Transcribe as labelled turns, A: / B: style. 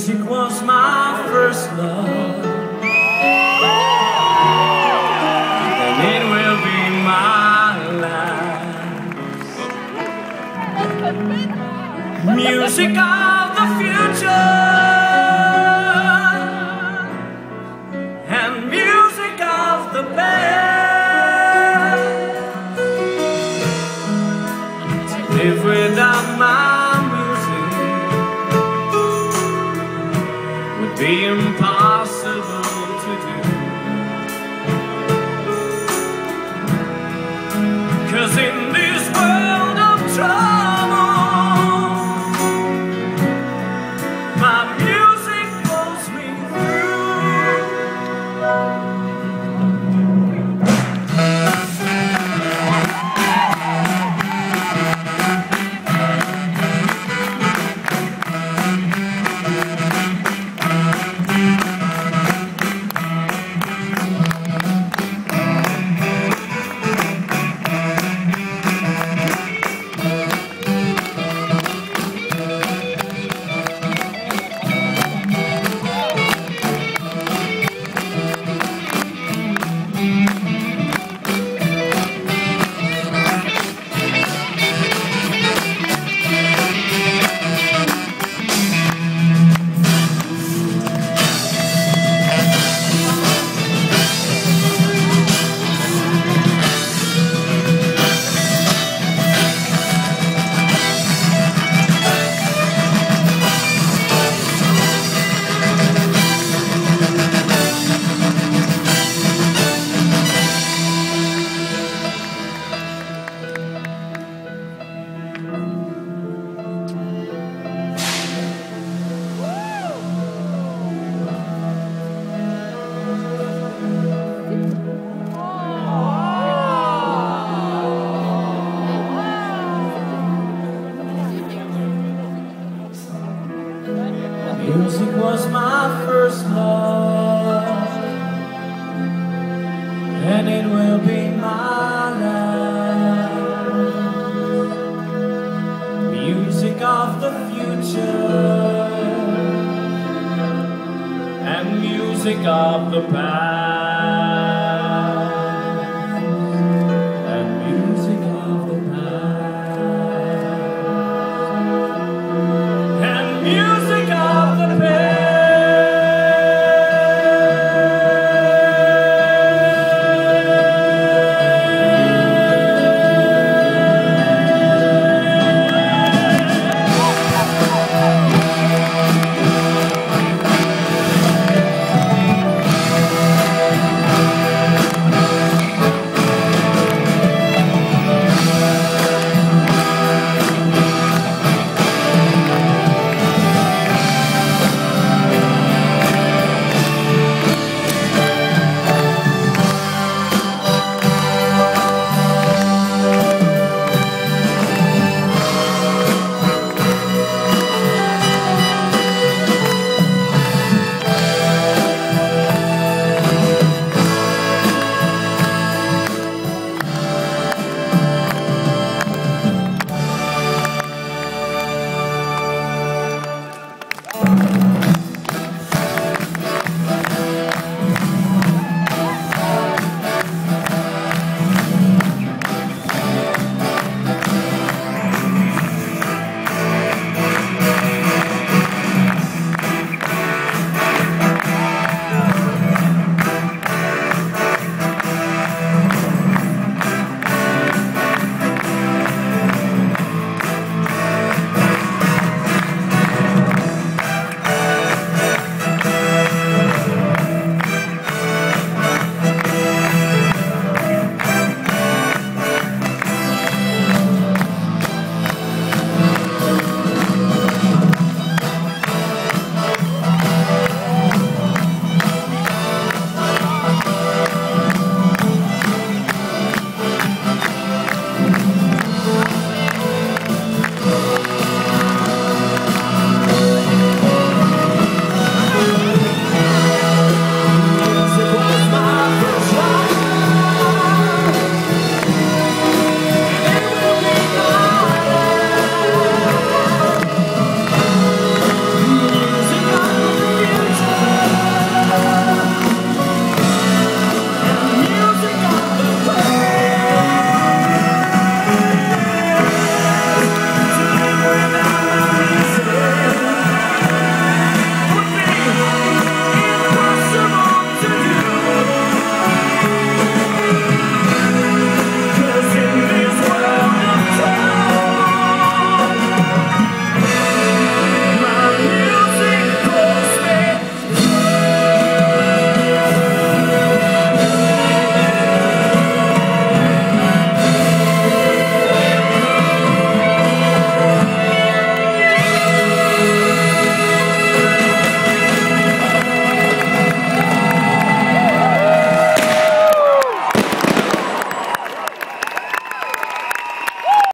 A: Music was my first love And it will be my last. Music of the future be impossible it will be my last Music of the future. And music of the past